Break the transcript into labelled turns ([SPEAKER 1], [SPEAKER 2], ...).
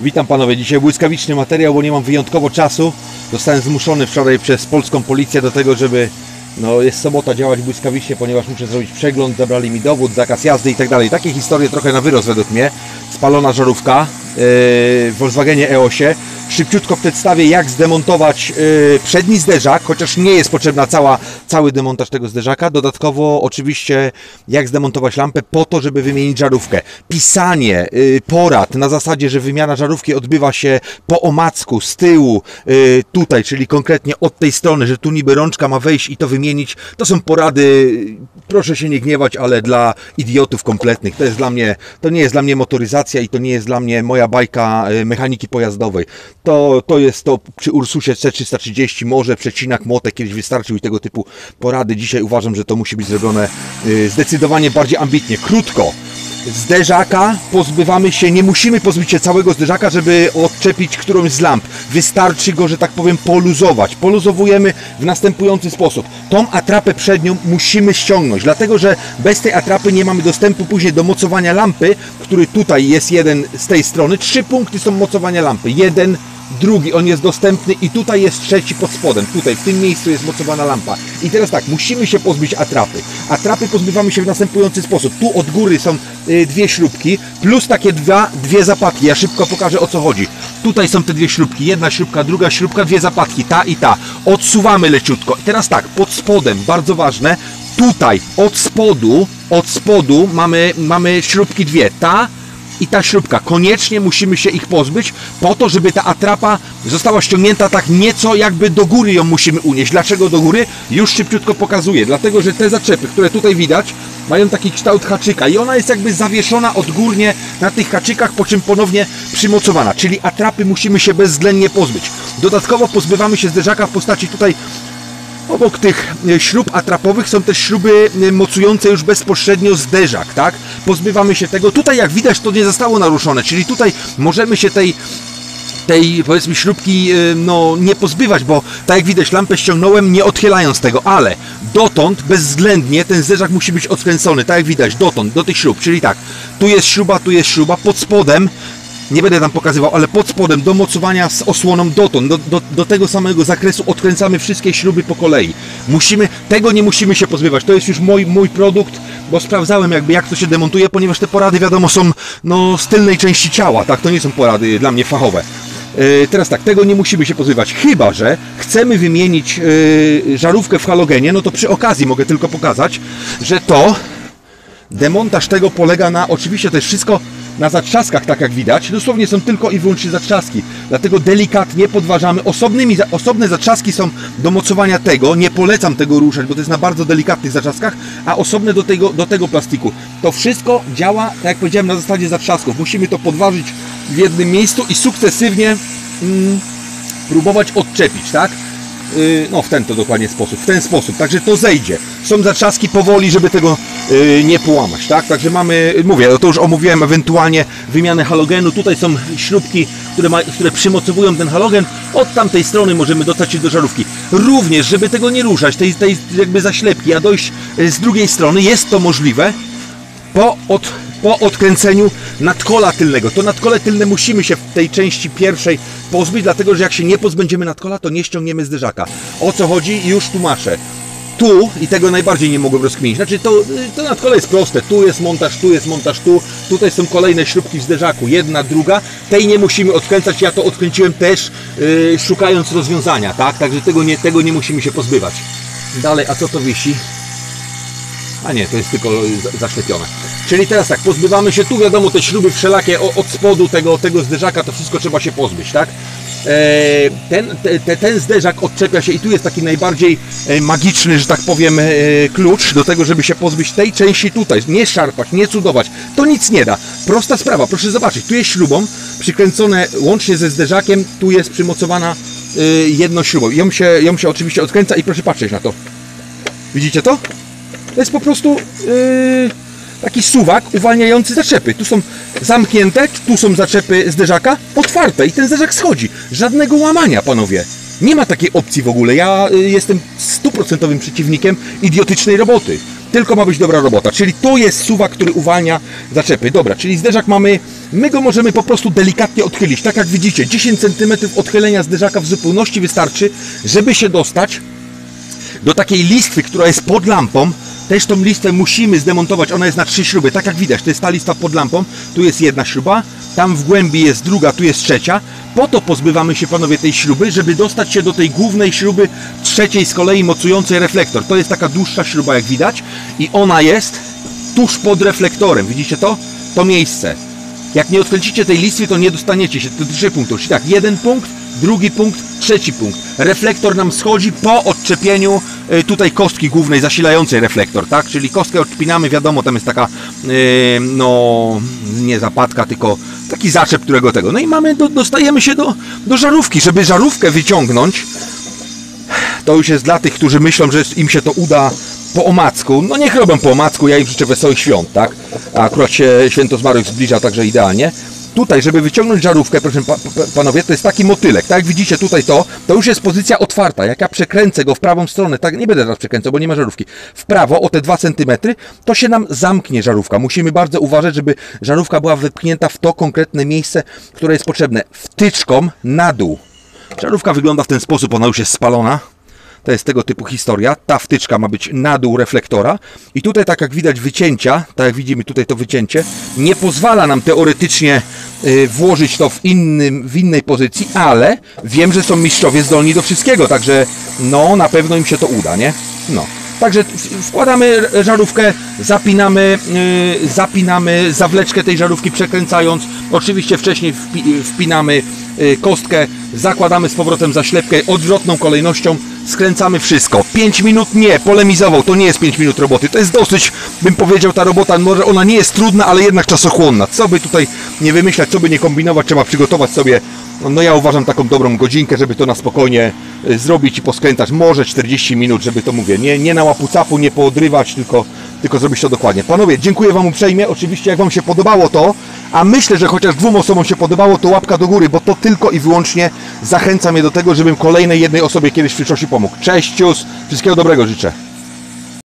[SPEAKER 1] Witam panowie, dzisiaj błyskawiczny materiał, bo nie mam wyjątkowo czasu. Zostałem zmuszony wczoraj przez polską policję do tego, żeby no jest sobota działać błyskawicznie, ponieważ muszę zrobić przegląd, zabrali mi dowód, zakaz jazdy i tak dalej. Takie historie trochę na wyrost według mnie. Spalona żarówka yy, w Volkswagenie EOSie. Szybciutko przedstawię jak zdemontować yy, przedni zderzak, chociaż nie jest potrzebna cała, cały demontaż tego zderzaka. Dodatkowo oczywiście jak zdemontować lampę po to, żeby wymienić żarówkę. Pisanie, yy, porad na zasadzie, że wymiana żarówki odbywa się po omacku, z tyłu, yy, tutaj, czyli konkretnie od tej strony, że tu niby rączka ma wejść i to wymienić. To są porady, proszę się nie gniewać, ale dla idiotów kompletnych. To jest dla mnie, to nie jest dla mnie motoryzacja i to nie jest dla mnie moja bajka mechaniki pojazdowej. To, to jest to przy Ursusie C330, może przecinak, młotek kiedyś wystarczył i tego typu porady. Dzisiaj uważam, że to musi być zrobione yy, zdecydowanie bardziej ambitnie. Krótko, zderzaka pozbywamy się, nie musimy pozbyć się całego zderzaka, żeby odczepić którąś z lamp. Wystarczy go, że tak powiem, poluzować. Poluzowujemy w następujący sposób. Tą atrapę przednią musimy ściągnąć, dlatego że bez tej atrapy nie mamy dostępu później do mocowania lampy, który tutaj jest jeden z tej strony. Trzy punkty są mocowania lampy. Jeden, drugi, on jest dostępny i tutaj jest trzeci pod spodem, tutaj, w tym miejscu jest mocowana lampa. I teraz tak, musimy się pozbyć atrapy. Atrapy pozbywamy się w następujący sposób. Tu od góry są y, dwie śrubki, plus takie dwa, dwie zapadki. Ja szybko pokażę o co chodzi. Tutaj są te dwie śrubki, jedna śrubka, druga śrubka, dwie zapadki, ta i ta. Odsuwamy leciutko. I teraz tak, pod spodem, bardzo ważne, tutaj od spodu, od spodu mamy, mamy śrubki dwie, ta i ta śrubka. Koniecznie musimy się ich pozbyć po to, żeby ta atrapa została ściągnięta tak nieco jakby do góry ją musimy unieść. Dlaczego do góry? Już szybciutko pokazuję. Dlatego, że te zaczepy, które tutaj widać, mają taki kształt haczyka i ona jest jakby zawieszona odgórnie na tych haczykach, po czym ponownie przymocowana. Czyli atrapy musimy się bezwzględnie pozbyć. Dodatkowo pozbywamy się zderzaka w postaci tutaj Obok tych e, śrub atrapowych są też śruby e, mocujące już bezpośrednio zderzak, tak? Pozbywamy się tego. Tutaj jak widać to nie zostało naruszone, czyli tutaj możemy się tej tej powiedzmy śrubki e, no nie pozbywać, bo tak jak widać lampę ściągnąłem nie odchylając tego, ale dotąd bezwzględnie ten zderzak musi być odkręcony, tak jak widać, dotąd, do tych śrub, czyli tak, tu jest śruba, tu jest śruba, pod spodem nie będę tam pokazywał, ale pod spodem do mocowania z osłoną dotąd, do, do, do, tego samego zakresu odkręcamy wszystkie śruby po kolei. Musimy, tego nie musimy się pozbywać, to jest już mój, mój produkt, bo sprawdzałem jakby jak to się demontuje, ponieważ te porady wiadomo są no, z tylnej części ciała, tak, to nie są porady dla mnie fachowe. Yy, teraz tak, tego nie musimy się pozbywać, chyba że chcemy wymienić yy, żarówkę w halogenie, no to przy okazji mogę tylko pokazać, że to demontaż tego polega na, oczywiście to jest wszystko na zatrzaskach, tak jak widać, dosłownie są tylko i wyłącznie zatrzaski. Dlatego delikatnie podważamy. Osobnymi, osobne zatrzaski są do mocowania tego. Nie polecam tego ruszać, bo to jest na bardzo delikatnych zatrzaskach, a osobne do tego, do tego plastiku. To wszystko działa, tak jak powiedziałem, na zasadzie zatrzasków. Musimy to podważyć w jednym miejscu i sukcesywnie mm, próbować odczepić, tak? Y, no w ten to dokładnie sposób, w ten sposób, także to zejdzie. Są zatrzaski powoli, żeby tego nie połamać, tak? Także mamy, mówię, to już omówiłem ewentualnie wymianę halogenu. Tutaj są śrubki, które, ma, które przymocowują ten halogen. Od tamtej strony możemy dostać się do żarówki. Również, żeby tego nie ruszać, tej, tej jakby zaślepki, a dojść y, z drugiej strony, jest to możliwe po od po odkręceniu nadkola tylnego. To nadkole tylne musimy się w tej części pierwszej pozbyć, dlatego że jak się nie pozbędziemy nadkola, to nie ściągniemy zderzaka. O co chodzi? Już tłumaczę. Tu, i tego najbardziej nie mogłem rozkminić, znaczy to, to nadkole jest proste, tu jest montaż, tu jest montaż, tu, tutaj są kolejne śrubki w zderzaku, jedna, druga, tej nie musimy odkręcać, ja to odkręciłem też yy, szukając rozwiązania, tak, także tego nie, tego nie musimy się pozbywać. Dalej, a co to wisi? A nie, to jest tylko zaślepione. Czyli teraz tak, pozbywamy się tu, wiadomo, te śruby wszelakie od spodu tego, tego zderzaka, to wszystko trzeba się pozbyć, tak? E, ten, te, ten zderzak odczepia się i tu jest taki najbardziej e, magiczny, że tak powiem, e, klucz do tego, żeby się pozbyć tej części tutaj. Nie szarpać, nie cudować. To nic nie da. Prosta sprawa, proszę zobaczyć. Tu jest śrubą przykręcone łącznie ze zderzakiem, tu jest przymocowana jedną śrubą. Ją się, ją się oczywiście odkręca i proszę patrzeć na to. Widzicie to? To jest po prostu yy, taki suwak uwalniający zaczepy. Tu są zamknięte, tu są zaczepy zderzaka otwarte i ten zderzak schodzi. Żadnego łamania, panowie. Nie ma takiej opcji w ogóle. Ja y, jestem stuprocentowym przeciwnikiem idiotycznej roboty. Tylko ma być dobra robota. Czyli to jest suwak, który uwalnia zaczepy. Dobra, czyli zderzak mamy My go możemy po prostu delikatnie odchylić. Tak jak widzicie, 10 cm odchylenia zderzaka w zupełności wystarczy, żeby się dostać do takiej listwy, która jest pod lampą. Też tą listwę musimy zdemontować, ona jest na trzy śruby, tak jak widać, to jest ta listwa pod lampą, tu jest jedna śruba, tam w głębi jest druga, tu jest trzecia. Po to pozbywamy się panowie tej śruby, żeby dostać się do tej głównej śruby, trzeciej z kolei mocującej reflektor. To jest taka dłuższa śruba, jak widać, i ona jest tuż pod reflektorem. Widzicie to? To miejsce. Jak nie odkręcicie tej listwy, to nie dostaniecie się do trzy punktów. Czyli tak, jeden punkt, drugi punkt, trzeci punkt. Reflektor nam schodzi po odczepieniu y, tutaj kostki głównej zasilającej reflektor, tak? Czyli kostkę odpinamy, wiadomo, tam jest taka, y, no, nie zapadka, tylko taki zaczep, którego tego. No i mamy, do, dostajemy się do, do żarówki. Żeby żarówkę wyciągnąć, to już jest dla tych, którzy myślą, że im się to uda po omacku. No niech robią po omacku, ja im życzę wesołych świąt, tak? A akurat się święto zmarłych zbliża, także idealnie. Tutaj, żeby wyciągnąć żarówkę, proszę pa, pa, panowie, to jest taki motylek. Tak jak widzicie tutaj to, to już jest pozycja otwarta. Jak ja przekręcę go w prawą stronę, tak nie będę teraz przekręcał, bo nie ma żarówki. W prawo o te 2 cm, to się nam zamknie żarówka. Musimy bardzo uważać, żeby żarówka była wepchnięta w to konkretne miejsce, które jest potrzebne. Wtyczką na dół. Żarówka wygląda w ten sposób, ona już jest spalona. To jest tego typu historia. Ta wtyczka ma być na dół reflektora. I tutaj, tak jak widać, wycięcia, tak jak widzimy tutaj to wycięcie, nie pozwala nam teoretycznie włożyć to w, innym, w innej pozycji, ale wiem, że są mistrzowie zdolni do wszystkiego, także no na pewno im się to uda, nie? No. Także wkładamy żarówkę, zapinamy, yy, zapinamy zawleczkę tej żarówki przekręcając. Oczywiście wcześniej wpi, wpinamy yy, kostkę, zakładamy z powrotem zaślepkę odwrotną kolejnością, skręcamy wszystko. 5 minut nie, polemizował, to nie jest 5 minut roboty. To jest dosyć, bym powiedział, ta robota, może ona nie jest trudna, ale jednak czasochłonna. Co by tutaj nie wymyślać, co by nie kombinować, trzeba przygotować sobie no, no ja uważam taką dobrą godzinkę, żeby to na spokojnie y, zrobić i poskręcać. Może 40 minut, żeby to mówię. Nie, nie na łapu-capu, nie poodrywać, tylko, tylko zrobić to dokładnie. Panowie, dziękuję Wam uprzejmie. Oczywiście, jak Wam się podobało to, a myślę, że chociaż dwóm osobom się podobało, to łapka do góry, bo to tylko i wyłącznie zachęca mnie do tego, żebym kolejnej jednej osobie kiedyś w przyszłości pomógł. Cześć, cius, wszystkiego dobrego życzę.